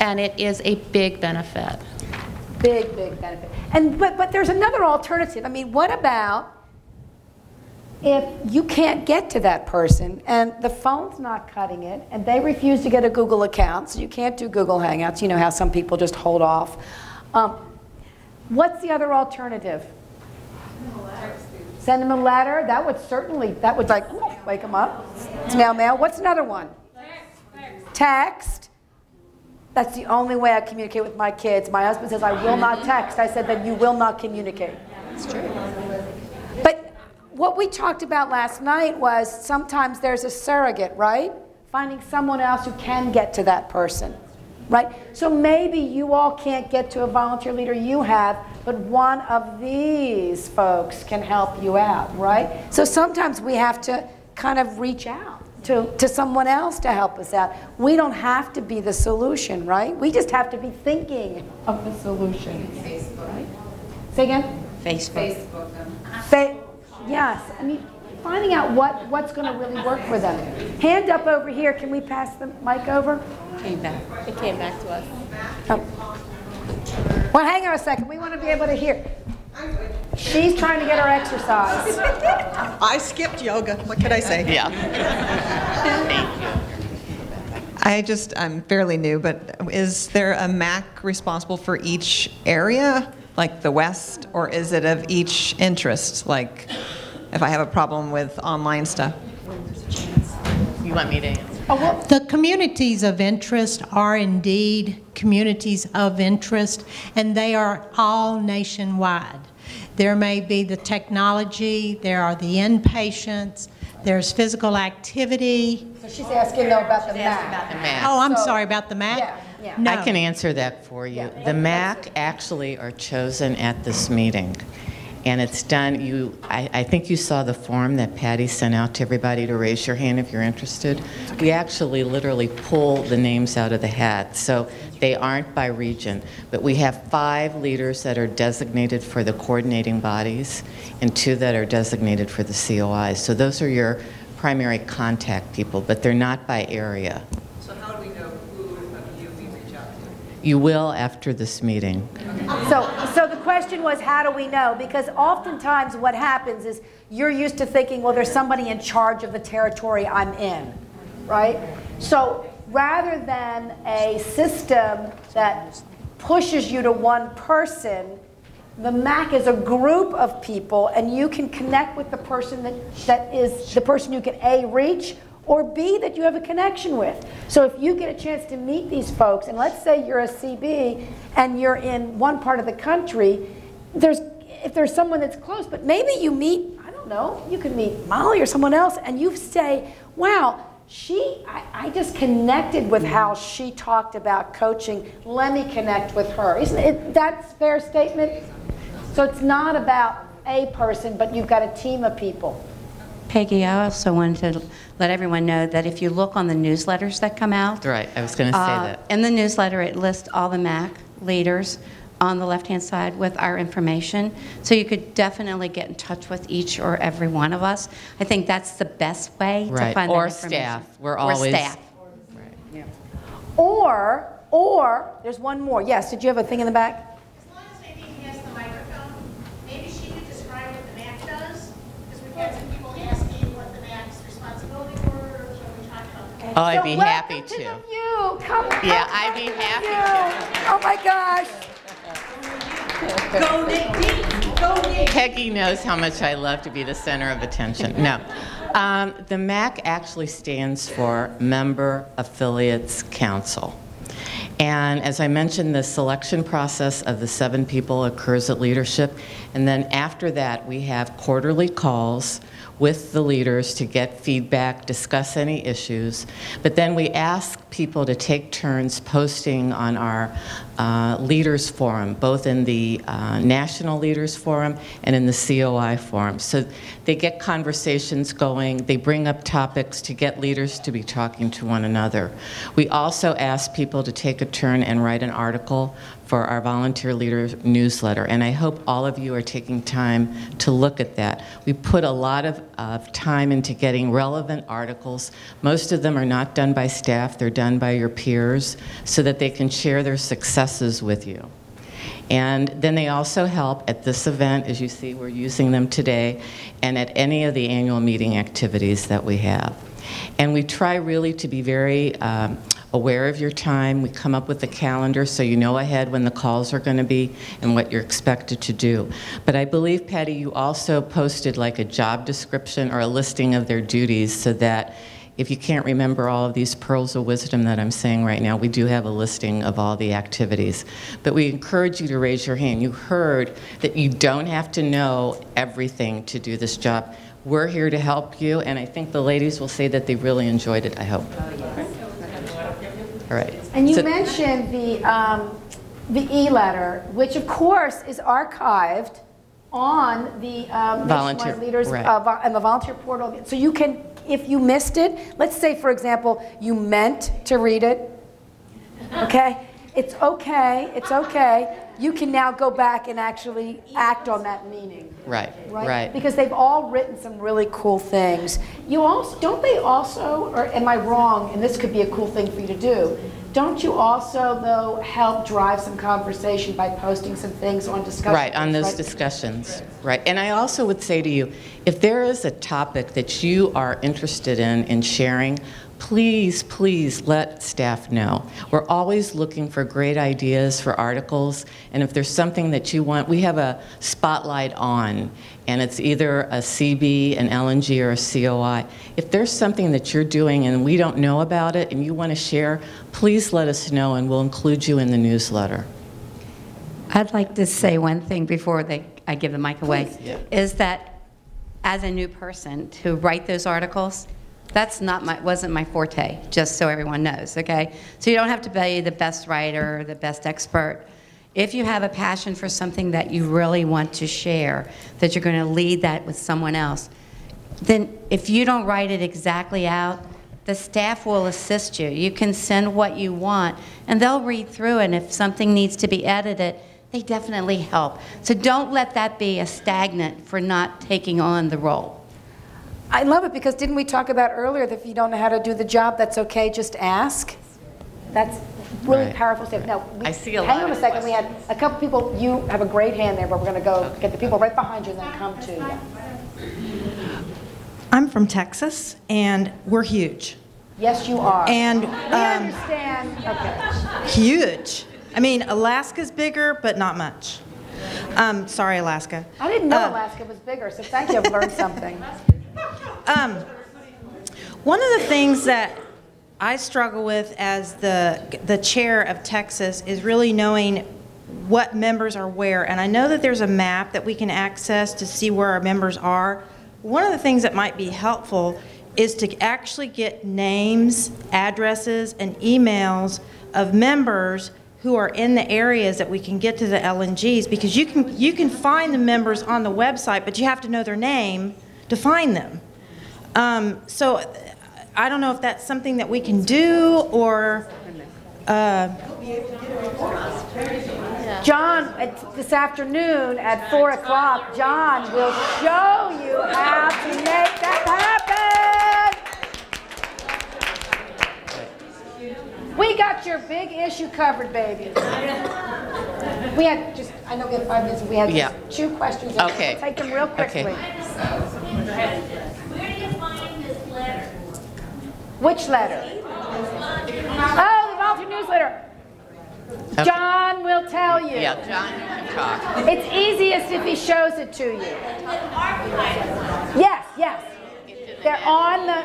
And it is a big benefit. Big, big benefit. And but but there's another alternative. I mean, what about if you can't get to that person and the phone's not cutting it and they refuse to get a Google account, so you can't do Google Hangouts. You know how some people just hold off. Um, what's the other alternative? Send them a letter. That would certainly, that would like wake them up. Snail mail. What's another one? Text. That's the only way I communicate with my kids. My husband says, I will not text. I said, then you will not communicate. It's true. What we talked about last night was sometimes there's a surrogate, right? Finding someone else who can get to that person, right? So maybe you all can't get to a volunteer leader you have, but one of these folks can help you out, right? So sometimes we have to kind of reach out to, to someone else to help us out. We don't have to be the solution, right? We just have to be thinking of the solution. Facebook. Say again? Facebook. Fa- yes, I mean, finding out what, what's going to really work for them. Hand up over here. Can we pass the mic over? Came back. It came back to us. Oh. Well, hang on a second. We want to be able to hear. She's trying to get her exercise. I skipped yoga. What could I say? Yeah. I just, I'm fairly new, but is there a MAC responsible for each area, like the West, or is it of each interest? Like, if I have a problem with online stuff? You want me to answer? Oh, the communities of interest are indeed communities of interest, and they are all nationwide. There may be the technology, there are the inpatients, there's physical activity. So she's asking though about the map. The MAC. Oh, I'm So- sorry about the MAC? Yeah, yeah. No. I can answer that for you. The MAC actually are chosen at this meeting. And it's done, you, I, I think you saw the form that Patty sent out to everybody to raise your hand if you're interested. We actually literally pull the names out of the hat, so they aren't by region. But we have five leaders that are designated for the coordinating bodies and two that are designated for the COIs. So those are your primary contact people, but they're not by area. So how do we know who of you we reach out to? You will after this meeting. So, so the question was, how do we know? Because oftentimes what happens is you're used to thinking, well, there's somebody in charge of the territory I'm in, right? So rather than a system that pushes you to one person, the MAC is a group of people, and you can connect with the person that, that is the person you can A, reach, or B, that you have a connection with. So if you get a chance to meet these folks, and let's say you're a CB and you're in one part of the country, there's if there's someone that's close, but maybe you meet, I don't know, you could meet Molly or someone else, and you say, wow, she, I, I just connected with how she talked about coaching. Let me connect with her. Isn't it that's fair statement? So it's not about a person, but you've got a team of people. Peggy, I also wanted to let everyone know that if you look on the newsletters that come out, Right, I was going to say uh, that. in the newsletter, it lists all the MAC leaders on the left-hand side with our information. So you could definitely get in touch with each or every one of us. I think that's the best way to Right, find or that information. staff. We're Or always- staff. Or, or, there's one more. Yes, did you have a thing in the back? As long as maybe he has the microphone, maybe she could describe what the MAC does, because we've had some people asking what the MAC's responsibility were, so we talked about the Oh, I'd So be happy to to. the view. Come, Yeah, come I'd be the happy view. Oh my gosh. Go Nick Go Nick Peggy knows how much I love to be the center of attention. No. Um, the MAC actually stands for Member Affiliates Council. And as I mentioned, the selection process of the seven people occurs at leadership. And then after that, we have quarterly calls with the leaders to get feedback, discuss any issues. But then we ask people to take turns posting on our uh, Leaders Forum, both in the uh, National Leaders Forum and in the COI Forum. So they get conversations going, they bring up topics to get leaders to be talking to one another. We also ask people to take a turn and write an article for our volunteer leader newsletter, and I hope all of you are taking time to look at that. We put a lot of, of time into getting relevant articles. Most of them are not done by staff, they're done by your peers, so that they can share their successes with you. And then they also help at this event, as you see, we're using them today, and at any of the annual meeting activities that we have. And we try really to be very um, aware of your time. We come up with a calendar so you know ahead when the calls are going to be and what you're expected to do. But I believe, Patty, you also posted like a job description or a listing of their duties so that if you can't remember all of these pearls of wisdom that I'm saying right now, we do have a listing of all the activities. But we encourage you to raise your hand. You heard that you don't have to know everything to do this job. We're here to help you, and I think the ladies will say that they really enjoyed it, I hope. Oh, All right. And you So- mentioned the, um, the e-letter, which of course is archived on the um, Volunteer, Leaders right. uh, and the volunteer portal. So you can, if you missed it, let's say, for example, you meant to read it, okay? It's okay, it's okay. You can now go back and actually act on that meaning. Right, Right? right. Because they've all written some really cool things. You also, don't they also, or am I wrong, and this could be a cool thing for you to do, don't you also, though, help drive some conversation by posting some things on discussion? Right, on those right? discussions, right. And I also would say to you, if there is a topic that you are interested in, in sharing, please, please let staff know. We're always looking for great ideas for articles, and if there's something that you want, we have a spotlight on, and it's either a CB, an LNG, or a COI. If there's something that you're doing and we don't know about it and you want to share, please let us know, and we'll include you in the newsletter. I'd like to say one thing before they, I give the mic away, Yeah. is that as a new person to write those articles, that's not my, wasn't my forte, just so everyone knows, okay? So you don't have to be the best writer, the best expert. If you have a passion for something that you really want to share, that you're going to lead that with someone else, then if you don't write it exactly out, the staff will assist you. You can send what you want, and they'll read through, and if something needs to be edited, they definitely help. So don't let that be a stagnant for not taking on the role. I love it because didn't we talk about earlier that if you don't know how to do the job, that's okay, just ask? That's really Right, powerful stuff. Now, we- I see a hang lot on a of second, we had a couple people, you have a great hand there, but we're going to go get the people right behind you and then come to you. I'm from Texas, and we're huge. Yes, you are. And, We um, understand, okay. Huge. I mean, Alaska's bigger, but not much. Um, sorry, Alaska. I didn't know Uh, Alaska was bigger, so thank you, I've learned something. Um, one of the things that I struggle with as the, the chair of Texas is really knowing what members are where. And I know that there's a map that we can access to see where our members are. One of the things that might be helpful is to actually get names, addresses, and emails of members who are in the areas that we can get to the LNGs because you can you can find the members on the website, but you have to know their name to find them. Um, so I don't know if that's something that we can do or. Uh, John, at- this afternoon at 4 o'clock, John will show you how to make that happen. We got your big issue covered, baby. We had just, I know we have five minutes, we had Yeah. two questions. Okay. Take them real quickly. Where do you find this letter? Which letter? Oh, the volunteer newsletter. John will tell you. Yeah, John, can talk. It's easiest if he shows it to you. Yes, yes. They're on the,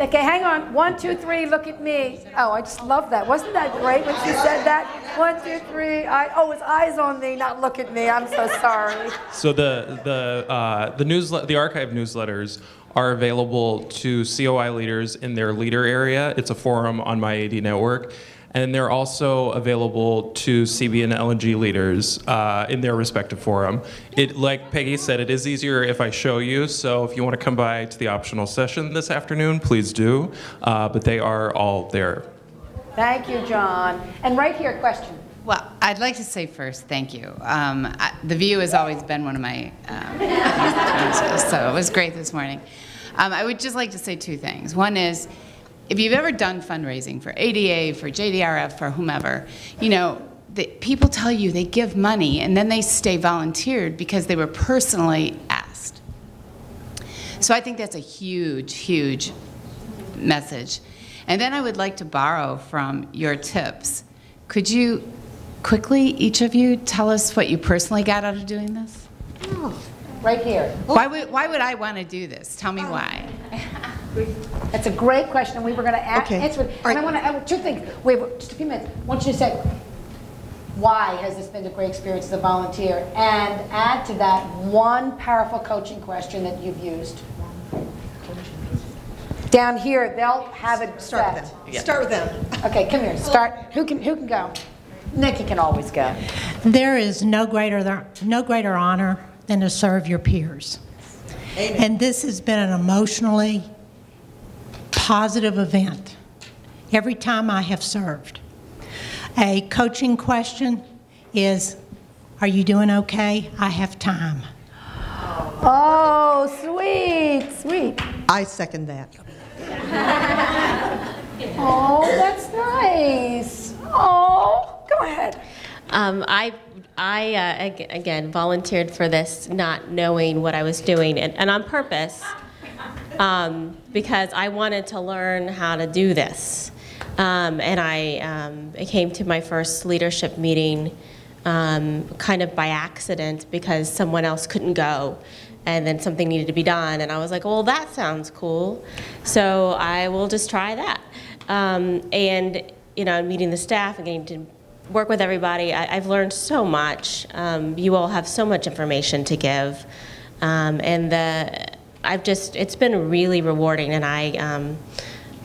okay, hang on. One, two, three, look at me. Oh, I just love that. Wasn't that great when she said that? One, two, three, I, oh, his eyes on me, not look at me. I'm so sorry. So the the uh, the newslet the archive newsletters are available to COI leaders in their leader area. It's a forum on my AADE network. And they're also available to CB and LNG leaders uh, in their respective forum. It, like Peggy said, it is easier if I show you. So if you want to come by to the optional session this afternoon, please do. Uh, but they are all there. Thank you, John. And right here, question. Well, I'd like to say first, thank you. Um, I, the View has always been one of my, um, so it was great this morning. Um, I would just like to say two things. One is, if you've ever done fundraising for ADA, for JDRF, for whomever, you know, the, people tell you they give money and then they stay volunteered because they were personally asked. So I think that's a huge, huge message. And then I would like to borrow from your tips. Could you quickly, each of you, tell us what you personally got out of doing this? Right here. Why would, why would I want to do this? Tell me oh. why. That's a great question, and we were going to Okay. answer it. And I want to add two things. We have just a few minutes. I want you to say, why has this been a great experience as a volunteer? And add to that one powerful coaching question that you've used. Down here, they'll have it Start with set. them. Start with them. Okay, come here. Start. Who can who can go? Nikki can always go. There is no greater, no greater honor than to serve your peers. And this has been an emotionally positive event every time I have served. A coaching question is, are you doing okay? I have time. Oh, sweet, sweet. I second that. Oh, that's nice. Oh, go ahead. Um, I, I uh, again volunteered for this, not knowing what I was doing, and, and on purpose, um, because I wanted to learn how to do this. Um, and I, um, I came to my first leadership meeting um, kind of by accident because someone else couldn't go, and then something needed to be done, and I was like, well, that sounds cool, so I will just try that. Um, and you know, meeting the staff and getting to work with everybody. I, I've learned so much. Um, you all have so much information to give, um, and the I've just it's been really rewarding. And I, um,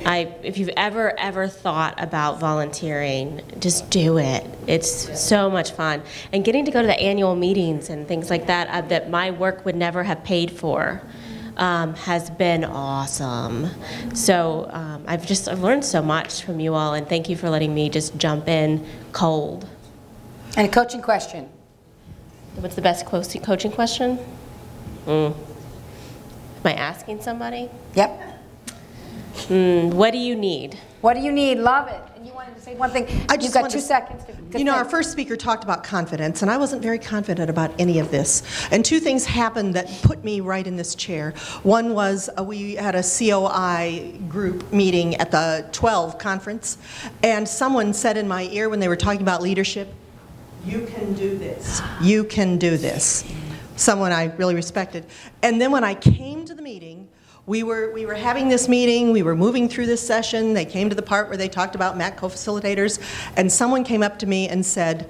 I if you've ever ever thought about volunteering, just do it. It's so much fun, and getting to go to the annual meetings and things like that uh, that my work would never have paid for. Um, has been awesome. So um, I've just I've learned so much from you all, and thank you for letting me just jump in cold. And a coaching question. What's the best coaching question? Mm. Am I asking somebody? Yep. Mm, what do you need? What do you need? Love it. And you wanted to say one thing. I You've just got two to- seconds. To, to You know, think. our first speaker talked about confidence, and I wasn't very confident about any of this. And two things happened that put me right in this chair. One was uh, we had a COI group meeting at the 12 conference, and someone said in my ear when they were talking about leadership, You can do this. You can do this. Someone I really respected. And then when I came to the meeting, we were, we were having this meeting, we were moving through this session, they came to the part where they talked about MAC co-facilitators, and someone came up to me and said,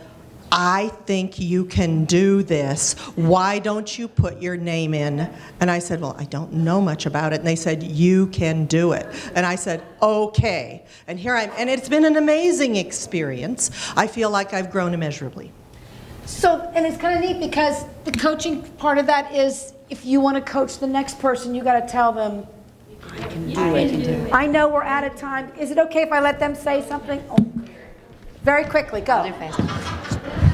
I think you can do this. Why don't you put your name in? And I said, Well, I don't know much about it. And they said, You can do it. And I said, Okay. And here I'm, and it's been an amazing experience. I feel like I've grown immeasurably. So, and it's kind of neat because the coaching part of that is if you want to coach the next person, you got to tell them, I can do it. I know we're out of time. Is it okay if I let them say something? Oh, very quickly, go.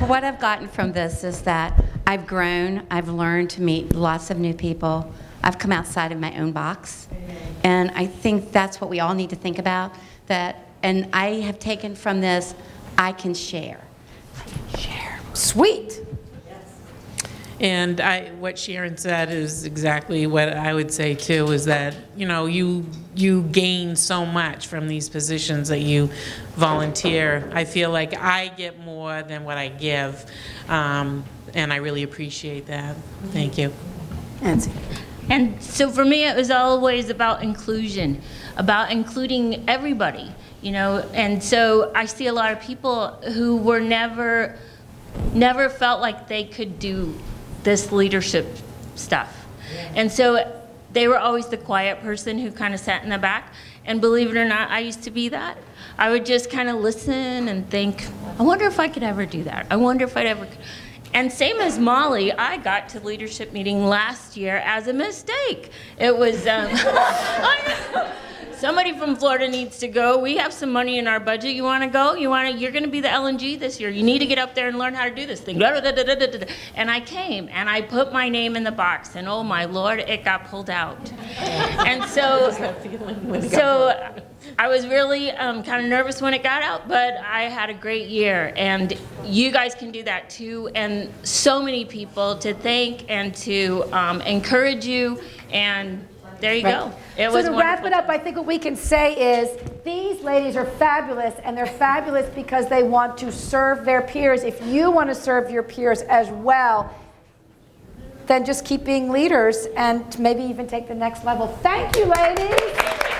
What I've gotten from this is that I've grown, I've learned to meet lots of new people. I've come outside of my own box. And I think that's what we all need to think about. That, and I have taken from this, I can share. Sweet. And I, what Sharon said is exactly what I would say too, is that, you know, you, you gain so much from these positions that you volunteer. I feel like I get more than what I give, um, and I really appreciate that. Thank you. Nancy. And so for me, it was always about inclusion, about including everybody, you know. And so I see a lot of people who were never, never felt like they could do this leadership stuff. And so they were always the quiet person who kind of sat in the back. And believe it or not, I used to be that. I would just kind of listen and think, I wonder if I could ever do that. I wonder if I'd ever. And same as Molly, I got to leadership meeting last year as a mistake. It was, um, I. Somebody from Florida needs to go. We have some money in our budget. You want to go? You want to? You're going to be the LNG this year. You need to get up there and learn how to do this thing. And I came and I put my name in the box, and oh my lord, it got pulled out. And so, so I was really um, kind of nervous when it got out, but I had a great year, and you guys can do that too. And so many people to thank and to um, encourage you, and there you go. It so was to wrap it up, I think what we can say is these ladies are fabulous, and they're fabulous because they want to serve their peers. If you want to serve your peers as well, then just keep being leaders and maybe even take the next level. Thank you, ladies.